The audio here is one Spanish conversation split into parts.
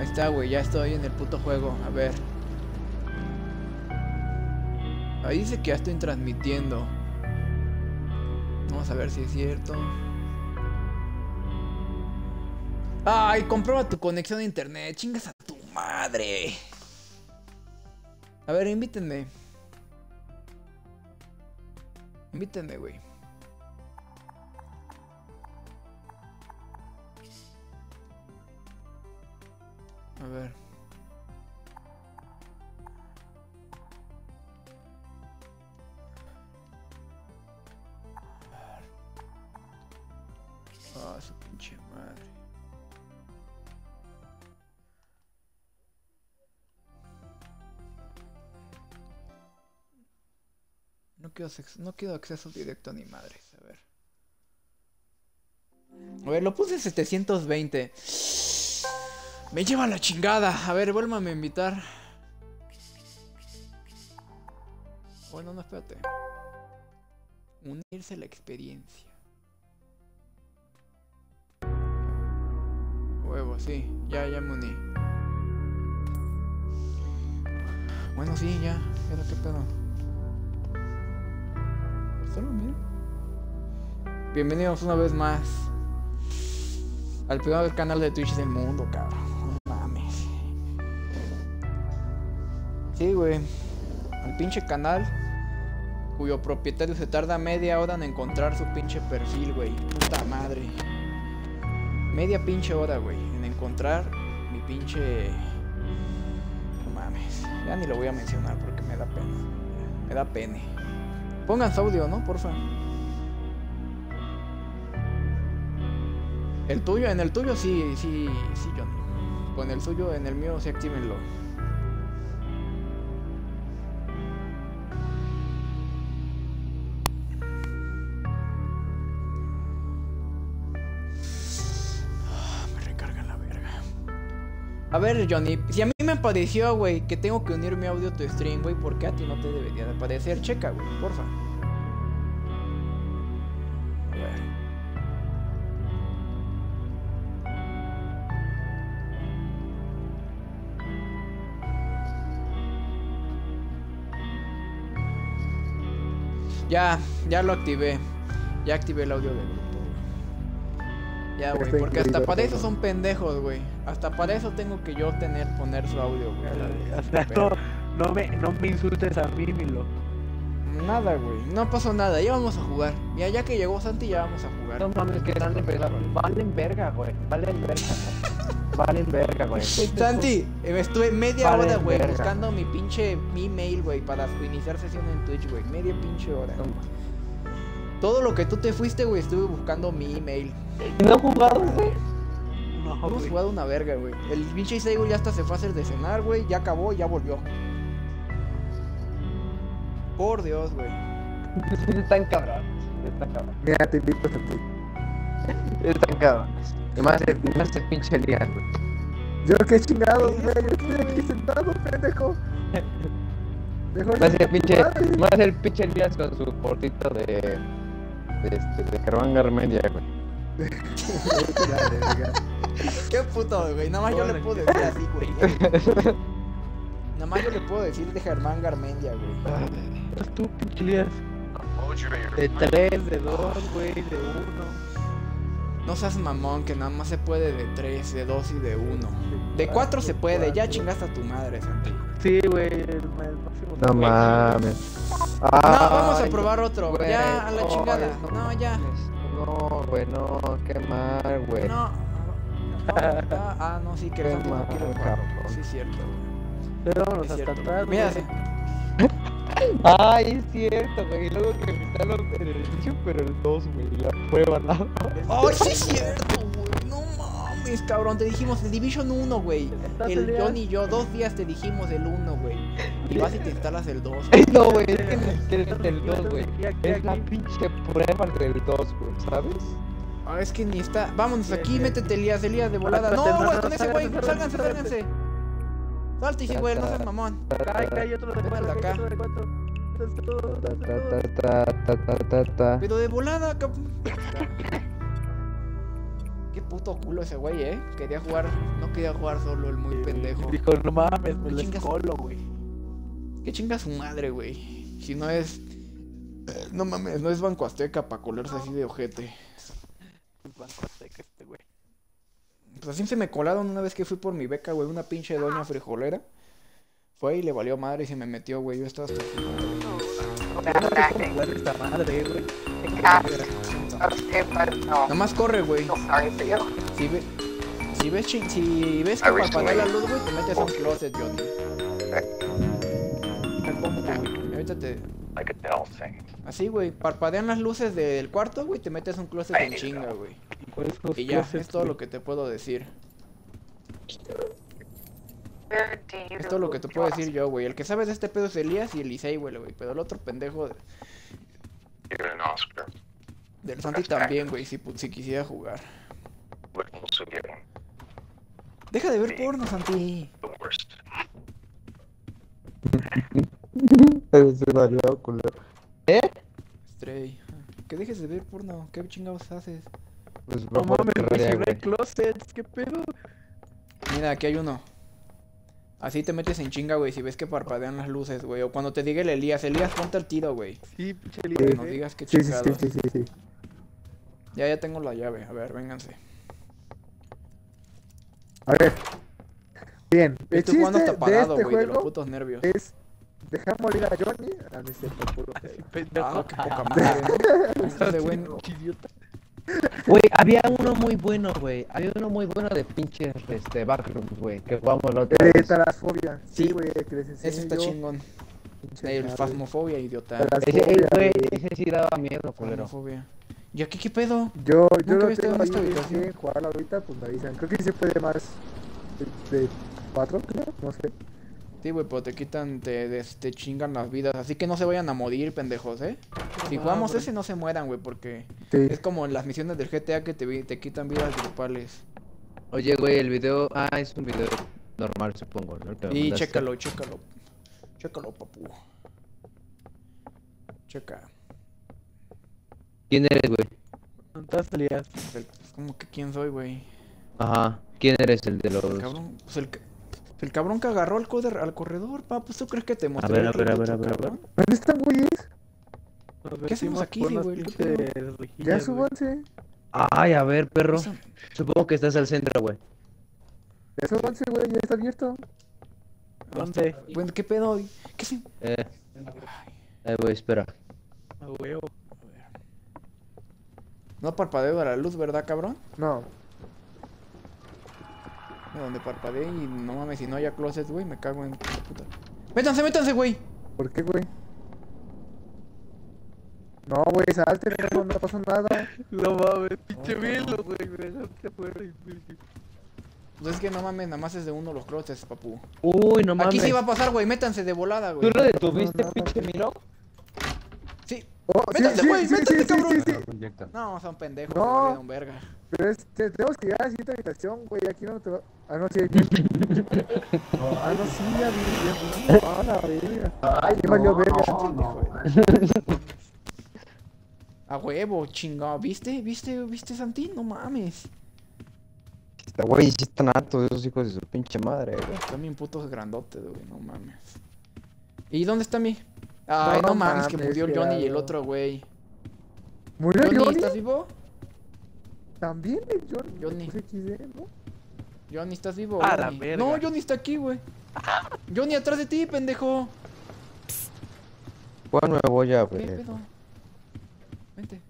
Ahí está, güey, ya estoy en el puto juego. A ver. Ahí dice que ya estoy transmitiendo. Vamos a ver si es cierto. Ay, comprueba tu conexión a internet. Chingas a tu madre. A ver, invítenme. Invítenme, güey. Ver. Ah, su pinche madre. No quiero, no quiero acceso directo ni madres. A ver. A ver, lo puse 720. Me lleva la chingada. A ver, vuélvame a invitar. Bueno, no, espérate. Unirse a la experiencia. Huevo, sí. Ya, ya me uní. Bueno, sí, ya. Lo que pedo. Solo bien. Bienvenidos una vez más al primer canal de Twitch del mundo, cabrón. Sí, güey. Al pinche canal cuyo propietario se tarda media hora en encontrar su pinche perfil, güey. Puta madre. Media pinche hora, güey, en encontrar mi pinche. No mames. Ya ni lo voy a mencionar porque me da pena. Me da pene. Pongan su audio, ¿no? Porfa. El tuyo, en el tuyo sí, sí, sí, Johnny. Con el suyo, en el mío sí actívenlo. Ver, Johnny, si a mí me pareció, güey, que tengo que unir mi audio a tu stream, güey, ¿por qué a ti no te debería de aparecer? Checa, güey, porfa. A ver. Ya, ya lo activé. Ya activé el audio güey. Ya, güey, porque hasta para eso son pendejos, güey. Hasta para eso tengo que yo tener, poner su audio, güey. O sea, no, me, no me insultes a mí, Milo. Nada, güey. No pasó nada. Ya vamos a jugar. Ya, ya que llegó Santi, ya vamos a jugar. No mames, que valen verga, valen verga, güey. Valen verga. Valen verga, güey. Santi, eh, me estuve media hora, güey, buscando mi pinche mi email, güey, para iniciar sesión en Twitch, güey. Media pinche hora. No, Todo lo que tú te fuiste, güey, estuve buscando mi email. ¿No jugado, güey? No, Hemos jugado una verga, güey. El pinche Isaigo ya hasta se fue a hacer de cenar, güey. Ya acabó, ya volvió. Por Dios, güey. Están cabrón. Están cabrón. Mira, te invito a ti. Están cabrón. Y más el, y más el pinche Elías, güey. Yo qué chingados, güey. Yo estoy aquí sentado, pendejo. Mejor Más el pinche, más el pinche Elías con su portito de, de, este, de Germán Garmendia, güey. Qué puto, güey. Nada más yo le puedo decir así, güey. Nada más yo le puedo decir de Germán Garmendia, güey. tú, pinche. De 3, de 2, güey, de 1. No seas mamón, que nada más se puede de 3, de 2 y de 1. De 4 se puede, ya chingaste a tu madre, Santi. Sí, güey, el, el máximo. No mames. No, vamos a probar otro. güey, Ya, a la no, chingada. no No, ya. No, güey, no, qué mal, güey. No. no, ya. Ah, no, sí, que no jugar. cabrón. Sí, es cierto. Pero Es vámonos hasta cierto. atrás, Mira, güey. Ay, es cierto, güey. Y luego que me instalo en el pero el 2, güey, la prueba nada. ¡Ay, sí es cierto, güey! No mames, cabrón. Te dijimos el Division 1, güey. ¿Estás El? John y yo, dos días te dijimos el 1, güey. Y vas y te instalas el 2. Ay, no, güey, es que ni siquiera es el 2, güey. Es la pinche prueba del 2, güey, ¿sabes? Ah, es que ni está. Vámonos aquí, métete, Elías, Elías de volada. No, güey, con ese güey. Sálganse, sálganse. Salte, sí, güey, no seas mamón. Acá, acá hay otro de cuatro, de acá hay acá. otro de Qué puto culo ese güey, eh. Quería jugar, no quería jugar solo el muy pendejo. Dijo, no mames, me lo escolo, güey. Que chinga su madre, güey. Si no es. eh, No mames, no es Banco Azteca para colarse así de ojete. Banco Azteca este, güey. Pues así se me colaron una vez que fui por mi beca, güey. Una pinche doña frijolera. Fue y le valió madre y se me metió, güey. Yo estaba hasta madre. Yo no sé cómo jugar esta madre, güey. Nada más corre, güey. Si, ve- si ves, si ves que parpadea la luz, güey, te metes un closet, Johnny. Ahorita. Así, güey. Parpadean las luces del cuarto, güey. Te metes un closet en chinga, güey. ¿Y ya, es todo lo que te puedo decir. Es todo lo que te puedo decir yo, güey. El que sabe de este pedo es Elías y Elisei, güey, güey. Pero el otro pendejo Oscar. Del Santi también, güey, si, si quisiera jugar. Deja de ver porno, Santi. ¿Eh? Stray. Que dejes de ver porno. ¿Qué chingados haces? Pues No mames, güey, no closets, ¿qué pedo? Mira, aquí hay uno. Así te metes en chinga, güey, si ves que parpadean las luces, güey. O cuando te diga el Elías, Elías, ponte al tiro, güey. Sí, pinche Que libre. nos digas sí, chingados. sí, sí, sí, sí. Ya, ya tengo la llave. A ver, vénganse. A ver. Bien, el Estoy jugando hasta de parado, este güey, de los juego putos nervios. es dejar morir a Johnny. Ah, no es cierto, puro. Ah, qué poca madre, ¿no? Ese güey, idiota. Güey, había uno muy bueno, güey. Había uno muy bueno de pinches este, backrooms, güey. Que jugamos la otra De vez. talasfobia. Sí, Sí, güey, que les enseñé Eso está yo. chingón. Pinche El fasmofobia, idiota. Ese, eh, güey. ese sí daba miedo, culero. Fasmofobia. ¿Y aquí qué pedo? Yo, yo lo tengo en esta ahí, si habitación. quieren jugarlo ahorita, pues me avisan. Creo que sí se puede más de, de cuatro, creo, no sé. Sí, güey, pero te quitan, te, te chingan las vidas. Así que no se vayan a morir, pendejos, ¿eh? Si jugamos ese, no se mueran, güey, porque Sí. es como en las misiones del GTA que te, te quitan vidas grupales. Oye, güey, el video. Ah, es un video normal, supongo, ¿no? Y mandaste. chécalo, chécalo. Chécalo, papu. Checa. ¿Quién eres, güey? El- pues, como que quién soy, güey. Ajá. ¿Quién eres el de los.? El cabrón, pues el, ca- el cabrón que agarró al, coder- al corredor, pa, pues tú crees que te mostré ver, el a ver, a ver, a ver, a ver. ¿Dónde están, güeyes? ¿Qué hacemos aquí, güey? Ya súbanse. Ay, a ver, perro. Eso- Supongo que estás al centro, güey. Ya súbanse, güey, ya está abierto. ¿Dónde? Bueno, ¿qué pedo? ¿Qué se...? Eh. Eh, güey, espera. A huevo. No parpadeo a la luz, ¿verdad, cabrón? No. Donde parpadeé y no mames, si no haya closet, güey, me cago en la puta. ¡Métanse, métanse, güey! ¿Por qué, güey? No, güey, salte, no, no pasó nada. No mames, pinche velo, no. güey, me dejaste afuera, imbécil. Pues es que no mames, nada más es de uno los closets, papu. Uy, no mames. Aquí sí va a pasar, güey, métanse de volada, ¿Tú güey. lo detuviste, No, no, pinche no. Miro? Oh, sí, güey, sí, sí, sí, cabrón. sí, sí. No, son pendejos, No. no. valieron verga. Pero es, te- tenemos que llegar a la siguiente habitación, güey. Aquí no te va. Ah, no, sí. Aquí. ah, no, sí, ya vi. ya vi. Ah, la verga. Ay, ya valió verga. A huevo, chingado. ¿Viste? ¿Viste? ¿Viste, Santi? No mames. Está, Güey, sí están hartos esos hijos de su pinche madre, güey. Están bien putos grandotes, güey, no mames. ¿Y dónde está mi? Ay, no, No mames, que murió el Johnny y el otro güey. ¿Murió Johnny, Johnny? ¿estás vivo? También el Johnny. Johnny. Pues XD, ¿no? Johnny, ¿estás vivo? A la verga. No, Johnny está aquí, güey. Johnny, atrás de ti, pendejo. ¿Cuál me voy a ¿Qué ver? pedo? Vente.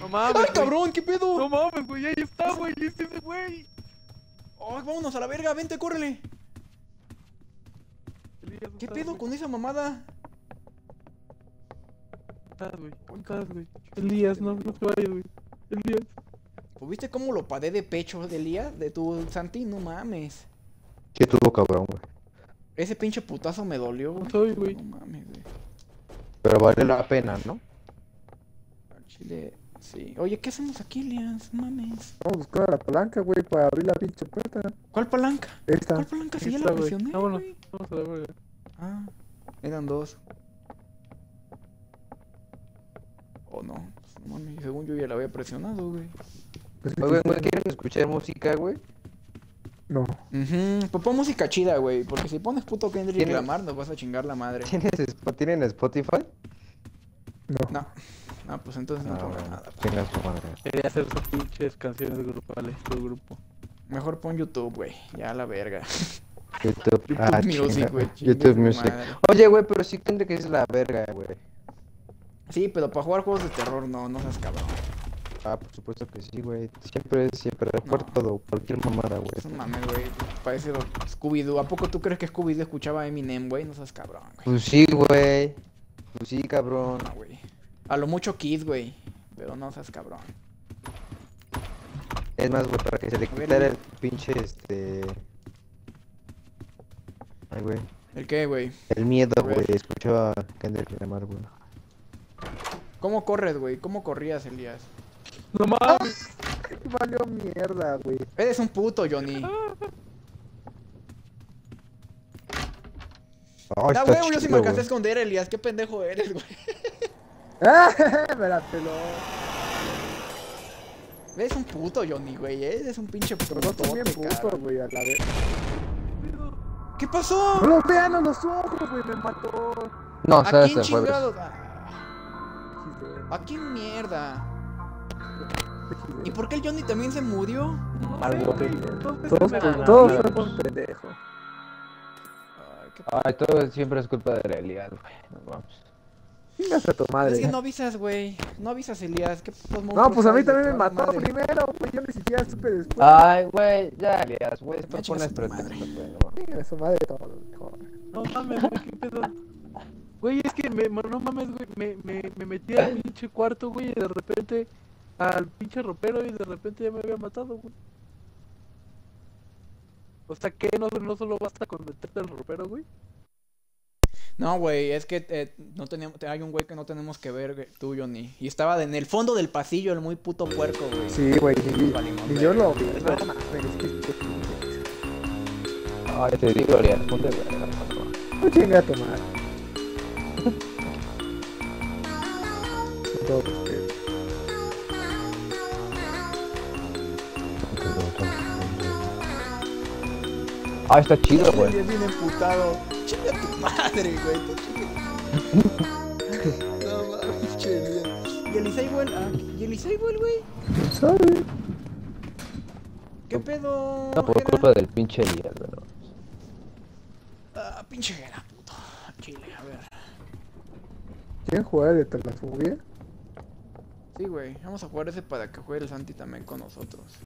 No mames, ¡Ay, cabrón! ¿Qué pedo? No mames, güey, ahí está, güey, este es ese güey. Ay, vámonos a la verga, vente, córrele. Elías, ¿dónde ¿Qué pedo con esa mamada? ¿Dónde estás, güey? ¿Dónde estás, güey? Elías, no, no te vayas, güey. Elías. ¿Pues viste cómo lo padé de pecho de Elías? De tu Santi, no mames. ¿Qué tuvo, cabrón, güey? Ese pinche putazo me dolió, güey. No soy, güey. No mames, güey. Pero vale la pena, ¿no? Al chile, sí. Oye, ¿qué hacemos aquí, Elias? Mames. Vamos a buscar la palanca, güey, para abrir la pinche puerta. ¿Cuál palanca? Esta. ¿Cuál palanca? Si ya la presioné, Vámonos, güey. vamos a la verga. Ah, eran dos. ¿O no? Pues, según yo ya la había presionado, güey. Pues, Oigan, güey, ¿quieren escuchar música, güey? No. Ujú, Pues pon música chida, güey. Porque si pones puto Kendrick ¿Tiene- Lamar, nos vas a chingar la madre. ¿Tienes, Sp- ¿Tienen Spotify? No. No. No, pues entonces no Ah, pongas bueno, nada. chinga su madre. Quería hacer sus pinches canciones grupales, tu grupo. Mejor pon YouTube, güey. Ya la verga. YouTube. YouTube ah, Music, güey. YouTube Music. madre. Oye, güey, pero sí Kendrick es la verga, güey. Sí, pero para jugar juegos de terror no, no seas cabrón. Ah, por supuesto que sí, güey. Siempre, siempre, por No. todo, cualquier mamada, güey. Es un mame, güey. Parece Scooby-Doo. ¿A poco tú crees que Scooby-Doo escuchaba a Eminem, güey? No seas cabrón, güey. Pues sí, güey. Pues sí, cabrón. No, güey. A lo mucho Kid, güey. Pero no seas cabrón. Es más, güey, para que se le quitara güey. el pinche, este... Ay, güey. ¿El qué, güey? El miedo, güey. Escuchaba a Kendrick Lamar, güey. ¿Cómo corres, güey? ¿Cómo corrías, Elías? No mames. Valió mierda, güey. Eres un puto, Johnny. Oh, está huevo, yo sí me chido, alcancé a güey. esconder, Elías. ¿Qué pendejo eres, güey? ¡Ah! Me la peló. Eres un puto, Johnny, güey. ¿eh? Eres un pinche Pero no bien puto, güey, a la vez. ¿Qué No pasó? lo vean a los ojos, güey, me mató. No, ¿A sabes, quién se fue, güey. chingados? ¿A quién mierda? ¿Y por qué el Johnny también se murió? Algo todos somos pendejos. Ay, qué Ay, todo siempre es culpa de realidad, güey. Nos vamos. Chingas a tu madre. Es que no avisas, güey. No avisas, Elías. ¿Qué putos No, pues a mí también me mató madre? primero, güey. Yo ni siquiera supe después. Ay, güey, ya, Elias, güey. Ya Después chingas pones a su madre todo. No mames, güey, qué pedo. Güey, es que me, no mames, güey, me, me, me metí al pinche cuarto, güey, y de repente al pinche ropero y de repente ya me había matado, güey. O sea, que no, no solo basta con meterte al ropero, güey. No, güey, es que eh, no teníamos, hay un güey que no tenemos que ver, güey, tú, Johnny. Y estaba en el fondo del pasillo, el muy puto puerco, güey. Sí, güey, Valimos ni yo lo vi. Ay, te digo, Elias, ponte verga. No chinga a todo Ah, está chido, güey. Elías bien emputado. Chinga tu madre, güey. no mames, che, Elías. ¿Y el Isaíbol? Ah, ¿y el Isaíbol, güey? ¿Sabe? ¿Qué pedo? No, por culpa del pinche Elias, güey. no. Ah, pinche Jera, puto. Chile, a ver. ¿Quieren jugar de talasfobia? Sí, güey. Vamos a jugar ese para que juegue el Santi también con nosotros.